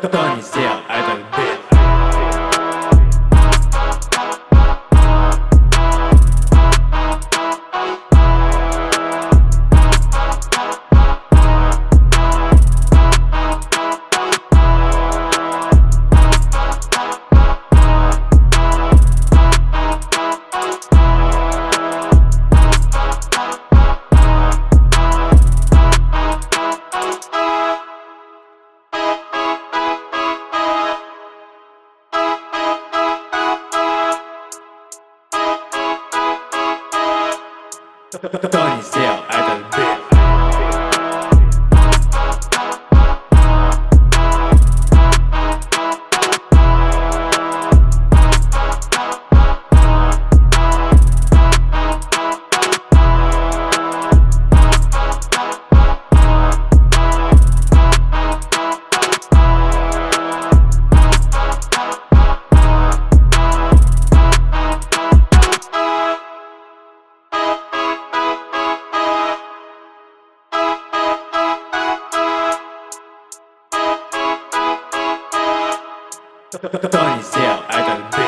どうにせや Donizete at the Tony Sale, I got